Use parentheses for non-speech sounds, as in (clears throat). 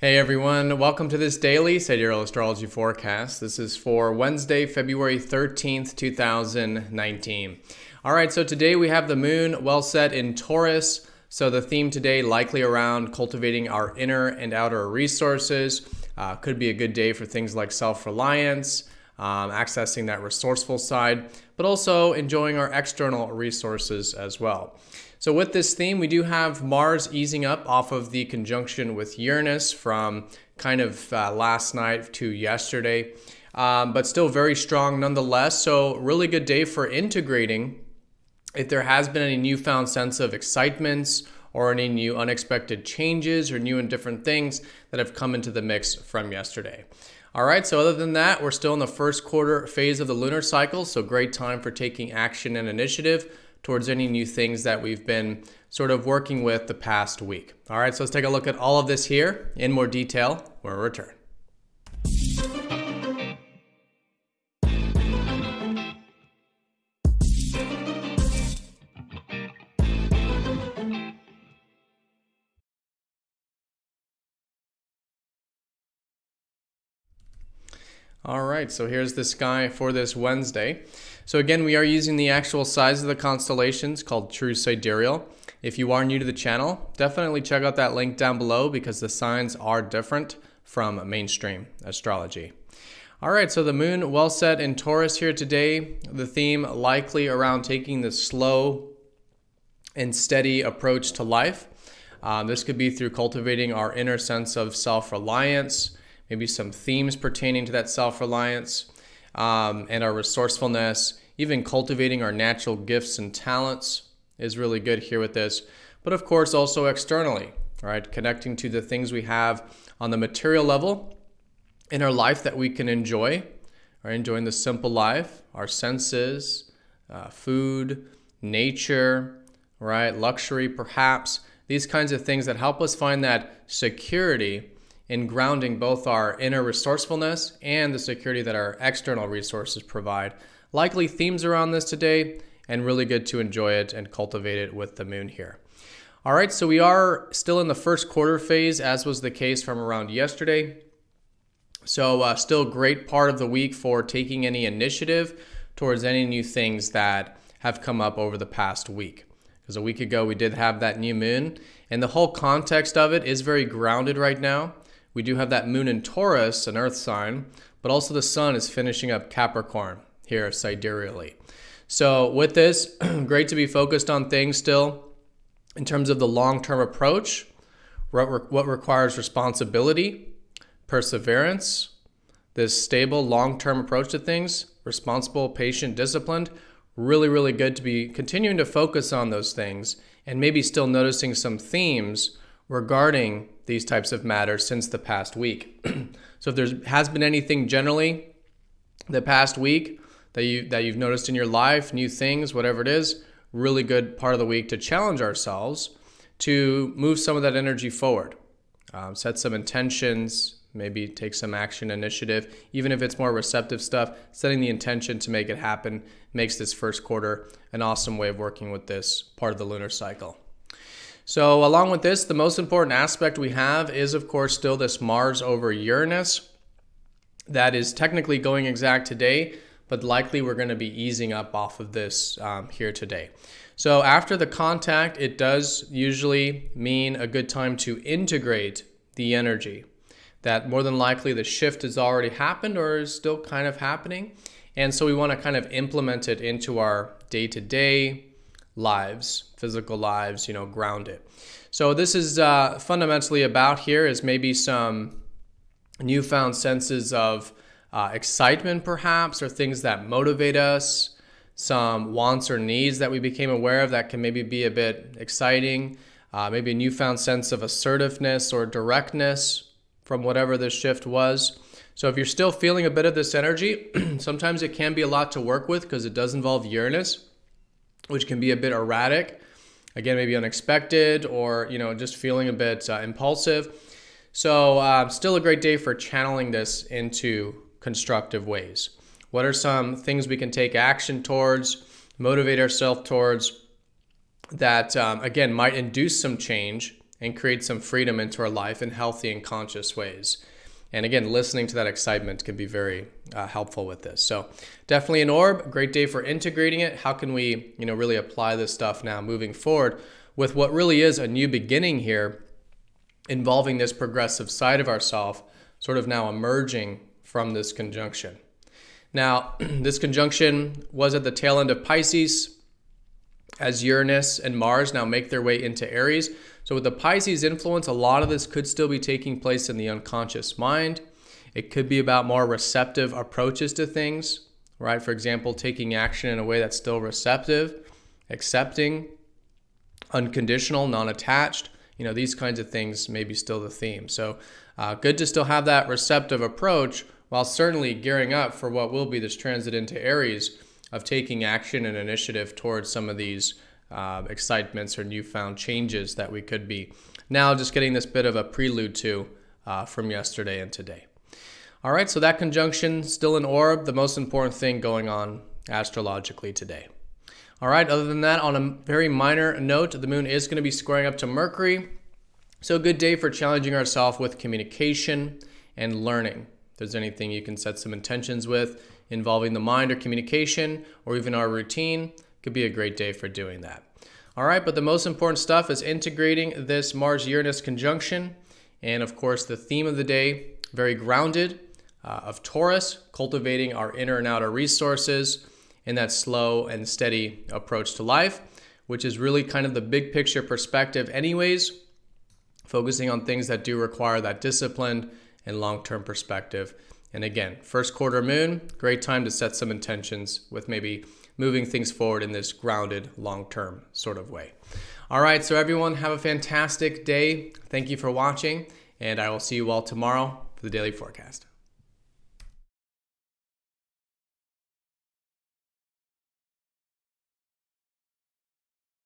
Hey everyone, welcome to this daily sidereal astrology forecast. This is for Wednesday, February 13th, 2019. All right, so today we have the moon well set in Taurus. So the theme today likely around cultivating our inner and outer resources. Uh, could be a good day for things like self reliance, um, accessing that resourceful side, but also enjoying our external resources as well. So, with this theme, we do have Mars easing up off of the conjunction with Uranus from kind of uh, last night to yesterday, um, but still very strong nonetheless. So, really good day for integrating. If there has been any newfound sense of excitements or any new unexpected changes or new and different things that have come into the mix from yesterday. All right, so other than that, we're still in the first quarter phase of the lunar cycle, so great time for taking action and initiative towards any new things that we've been sort of working with the past week. All right, so let's take a look at all of this here in more detail when we return. All right, so here's the sky for this Wednesday. So again, we are using the actual size of the constellations called True Sidereal. If you are new to the channel, definitely check out that link down below because the signs are different from mainstream astrology. All right, so the moon well set in Taurus here today. The theme likely around taking the slow and steady approach to life. Um, this could be through cultivating our inner sense of self reliance, maybe some themes pertaining to that self reliance um, and our resourcefulness, even cultivating our natural gifts and talents is really good here with this. But of course, also externally, right? Connecting to the things we have on the material level in our life that we can enjoy, right? Enjoying the simple life, our senses, uh, food, nature, right? Luxury, perhaps. These kinds of things that help us find that security in grounding both our inner resourcefulness and the security that our external resources provide. Likely themes around this today, and really good to enjoy it and cultivate it with the moon here. All right, so we are still in the first quarter phase, as was the case from around yesterday. So, uh, still great part of the week for taking any initiative towards any new things that have come up over the past week. Because a week ago we did have that new moon, and the whole context of it is very grounded right now. We do have that moon in Taurus, an earth sign, but also the sun is finishing up Capricorn here sidereally. So, with this, (clears throat) great to be focused on things still in terms of the long term approach, what requires responsibility, perseverance, this stable long term approach to things, responsible, patient, disciplined. Really, really good to be continuing to focus on those things and maybe still noticing some themes regarding these types of matters since the past week. (clears throat) so if there has been anything generally the past week that you that you've noticed in your life, new things, whatever it is, really good part of the week to challenge ourselves to move some of that energy forward. Um, set some intentions, maybe take some action initiative, even if it's more receptive stuff, setting the intention to make it happen makes this first quarter an awesome way of working with this part of the lunar cycle. So, along with this, the most important aspect we have is, of course, still this Mars over Uranus. That is technically going exact today, but likely we're going to be easing up off of this um, here today. So, after the contact, it does usually mean a good time to integrate the energy. That more than likely the shift has already happened or is still kind of happening. And so, we want to kind of implement it into our day to day lives, physical lives, you know, ground it. So this is uh, fundamentally about here is maybe some newfound senses of uh, excitement, perhaps, or things that motivate us, some wants or needs that we became aware of that can maybe be a bit exciting, uh, maybe a newfound sense of assertiveness or directness from whatever this shift was. So if you're still feeling a bit of this energy, (clears throat) sometimes it can be a lot to work with because it does involve Uranus which can be a bit erratic. Again, maybe unexpected or, you know, just feeling a bit uh, impulsive. So, uh, still a great day for channeling this into constructive ways. What are some things we can take action towards, motivate ourselves towards that, um, again, might induce some change and create some freedom into our life in healthy and conscious ways. And again, listening to that excitement can be very uh, helpful with this. So definitely an orb, great day for integrating it. How can we, you know, really apply this stuff now moving forward with what really is a new beginning here involving this progressive side of ourself sort of now emerging from this conjunction. Now, (clears throat) this conjunction was at the tail end of Pisces as Uranus and Mars now make their way into Aries. So, with the Pisces influence, a lot of this could still be taking place in the unconscious mind. It could be about more receptive approaches to things, right? For example, taking action in a way that's still receptive, accepting, unconditional, non attached. You know, these kinds of things may be still the theme. So, uh, good to still have that receptive approach while certainly gearing up for what will be this transit into Aries of taking action and initiative towards some of these uh, excitements or newfound changes that we could be now just getting this bit of a prelude to uh, from yesterday and today. All right, so that conjunction still in orb, the most important thing going on astrologically today. All right, other than that, on a very minor note, the moon is going to be squaring up to Mercury. So, a good day for challenging ourselves with communication and learning. If there's anything you can set some intentions with, involving the mind or communication or even our routine, could be a great day for doing that. All right, but the most important stuff is integrating this Mars Uranus conjunction. And of course, the theme of the day, very grounded, uh, of Taurus, cultivating our inner and outer resources in that slow and steady approach to life, which is really kind of the big picture perspective, anyways, focusing on things that do require that disciplined and long term perspective. And again, first quarter moon, great time to set some intentions with maybe moving things forward in this grounded, long term sort of way. All right, so everyone, have a fantastic day. Thank you for watching, and I will see you all tomorrow for the daily forecast.